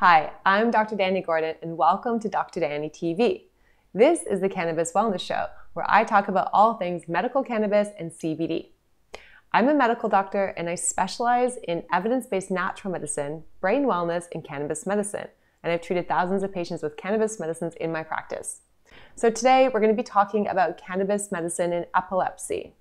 Hi, I'm Dr. Dani Gordon, and welcome to Dr. Dani TV. This is the Cannabis Wellness Show, where I talk about all things medical cannabis and CBD. I'm a medical doctor and I specialize in evidence based natural medicine, brain wellness, and cannabis medicine. And I've treated thousands of patients with cannabis medicines in my practice. So today we're going to be talking about cannabis medicine and epilepsy.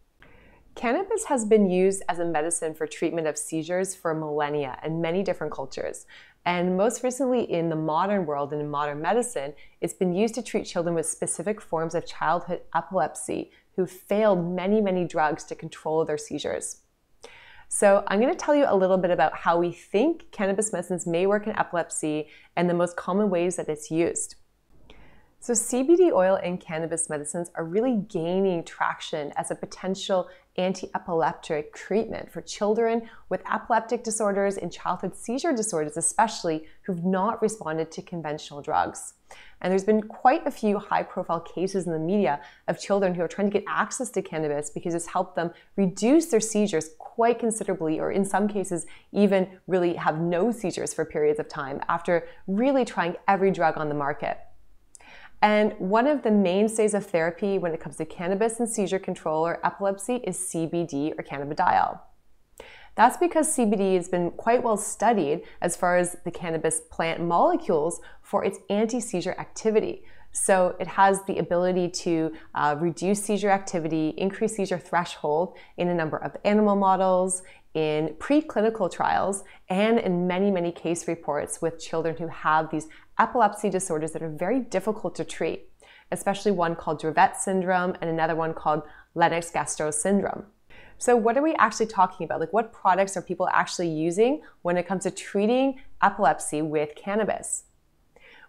Cannabis has been used as a medicine for treatment of seizures for millennia in many different cultures. And most recently, in the modern world and in modern medicine, it's been used to treat children with specific forms of childhood epilepsy who failed many, many drugs to control their seizures. So, I'm going to tell you a little bit about how we think cannabis medicines may work in epilepsy and the most common ways that it's used. So, CBD oil and cannabis medicines are really gaining traction as a potential anti epileptic treatment for children with epileptic disorders and childhood seizure disorders, especially who've not responded to conventional drugs. And there's been quite a few high profile cases in the media of children who are trying to get access to cannabis because it's helped them reduce their seizures quite considerably, or in some cases, even really have no seizures for periods of time after really trying every drug on the market. And one of the mainstays of therapy when it comes to cannabis and seizure control or epilepsy is CBD or cannabidiol. That's because CBD has been quite well studied as far as the cannabis plant molecules for its anti seizure activity. So it has the ability to uh, reduce seizure activity, increase seizure threshold in a number of animal models, in preclinical trials, and in many, many case reports with children who have these epilepsy disorders that are very difficult to treat, especially one called Dravet syndrome and another one called Lennox-Gastaut syndrome. So, what are we actually talking about? Like, what products are people actually using when it comes to treating epilepsy with cannabis?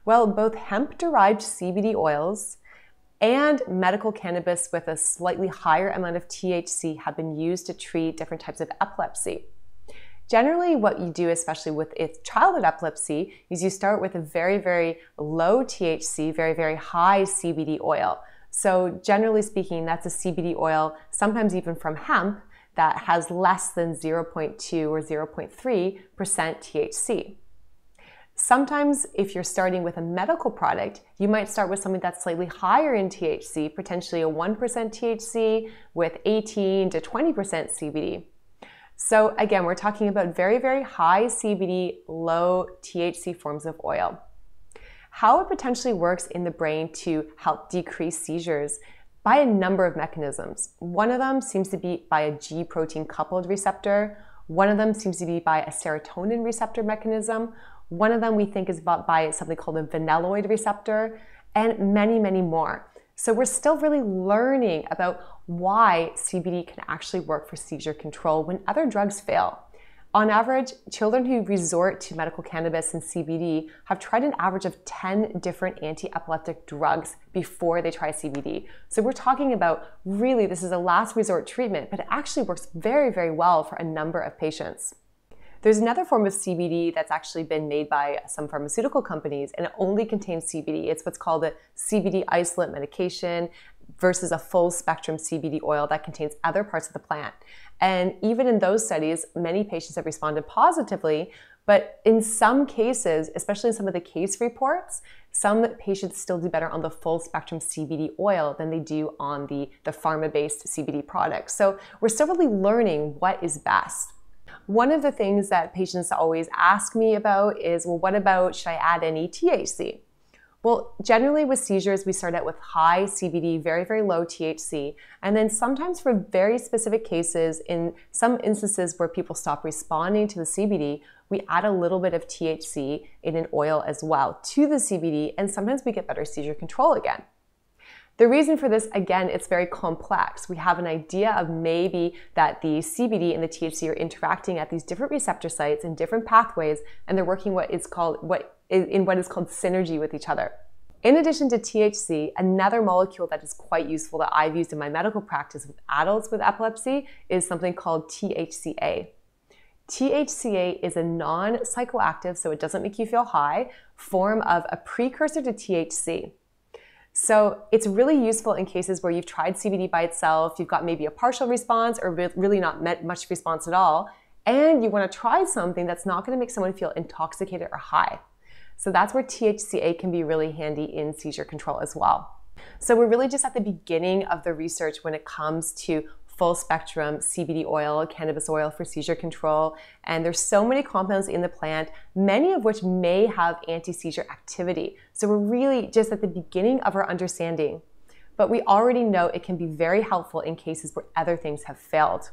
Well, both hemp derived CBD oils and medical cannabis with a slightly higher amount of THC have been used to treat different types of epilepsy. Generally, what you do, especially with childhood epilepsy, is you start with a very, very low THC, very, very high CBD oil. So, generally speaking, that's a CBD oil, sometimes even from hemp, that has less than 0.2 or 0.3% THC. Sometimes, if you're starting with a medical product, you might start with something that's slightly higher in THC, potentially a 1% THC with 18 to 20% CBD. So, again, we're talking about very, very high CBD, low THC forms of oil. How it potentially works in the brain to help decrease seizures by a number of mechanisms. One of them seems to be by a G protein coupled receptor. One of them seems to be by a serotonin receptor mechanism. One of them we think is by something called a vanilloid receptor, and many, many more. So we're still really learning about why CBD can actually work for seizure control when other drugs fail. On average, children who resort to medical cannabis and CBD have tried an average of 10 different anti epileptic drugs before they try CBD. So we're talking about really this is a last resort treatment, but it actually works very, very well for a number of patients. There's another form of CBD that's actually been made by some pharmaceutical companies, and it only contains CBD. It's what's called a CBD isolate medication versus a full spectrum CBD oil that contains other parts of the plant. And even in those studies, many patients have responded positively, but in some cases, especially in some of the case reports, some patients still do better on the full spectrum CBD oil than they do on the, the pharma based CBD products. So we're still really learning what is best. One of the things that patients always ask me about is, well, what about should I add any THC? Well, generally with seizures, we start out with high CBD, very, very low THC. And then sometimes for very specific cases, in some instances where people stop responding to the CBD, we add a little bit of THC in an oil as well to the CBD, and sometimes we get better seizure control again. The reason for this, again, it's very complex. We have an idea of maybe that the CBD and the THC are interacting at these different receptor sites and different pathways, and they're working what is called what in what is called synergy with each other. In addition to THC, another molecule that is quite useful that I've used in my medical practice with adults with epilepsy is something called THCA. THCA is a non psychoactive, so it doesn't make you feel high, form of a precursor to THC. So it's really useful in cases where you've tried CBD by itself, you've got maybe a partial response or really not met much response at all, and you want to try something that's not going to make someone feel intoxicated or high. So that's where THCA can be really handy in seizure control as well. So we're really just at the beginning of the research when it comes to full spectrum CBD oil, cannabis oil for seizure control. And there's so many compounds in the plant, many of which may have anti seizure activity. So we're really just at the beginning of our understanding. But we already know it can be very helpful in cases where other things have failed.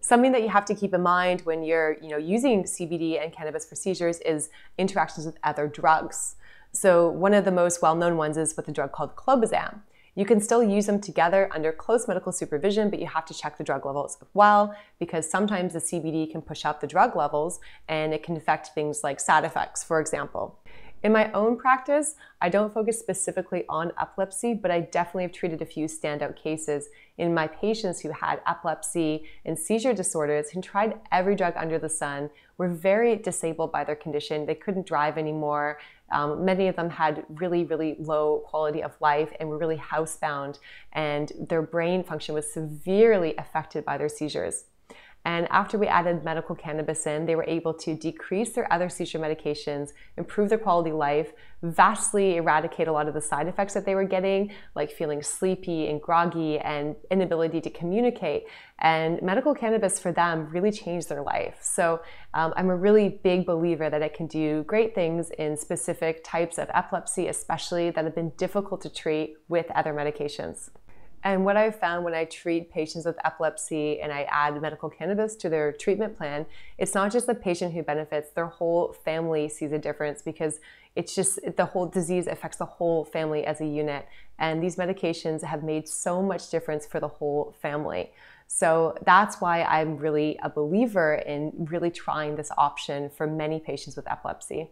Something that you have to keep in mind when you're you know, using CBD and cannabis for seizures is interactions with other drugs. So one of the most well-known ones is with a drug called clobazam. You can still use them together under close medical supervision, but you have to check the drug levels as well because sometimes the CBD can push up the drug levels and it can affect things like side effects, for example. In my own practice, I don't focus specifically on epilepsy, but I definitely have treated a few standout cases in my patients who had epilepsy and seizure disorders and tried every drug under the sun, were very disabled by their condition. They couldn't drive anymore. Um, many of them had really, really low quality of life and were really housebound, and their brain function was severely affected by their seizures. And after we added medical cannabis in, they were able to decrease their other seizure medications, improve their quality of life, vastly eradicate a lot of the side effects that they were getting, like feeling sleepy and groggy and inability to communicate. And medical cannabis for them really changed their life. So um, I'm a really big believer that it can do great things in specific types of epilepsy, especially that have been difficult to treat with other medications. And what I've found when I treat patients with epilepsy and I add medical cannabis to their treatment plan, it's not just the patient who benefits, their whole family sees a difference because it's just the whole disease affects the whole family as a unit. And these medications have made so much difference for the whole family. So that's why I'm really a believer in really trying this option for many patients with epilepsy.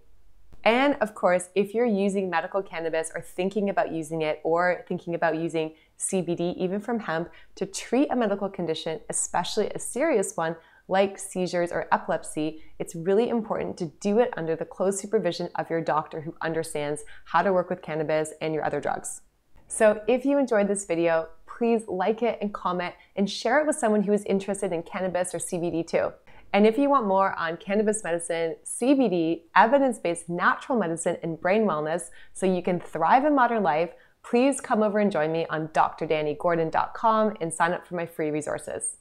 And of course, if you're using medical cannabis or thinking about using it or thinking about using CBD, even from hemp, to treat a medical condition, especially a serious one like seizures or epilepsy, it's really important to do it under the close supervision of your doctor who understands how to work with cannabis and your other drugs. So if you enjoyed this video, please like it and comment and share it with someone who is interested in cannabis or CBD too. And if you want more on cannabis medicine, CBD, evidence based natural medicine, and brain wellness so you can thrive in modern life, please come over and join me on drdanigordon.com and sign up for my free resources.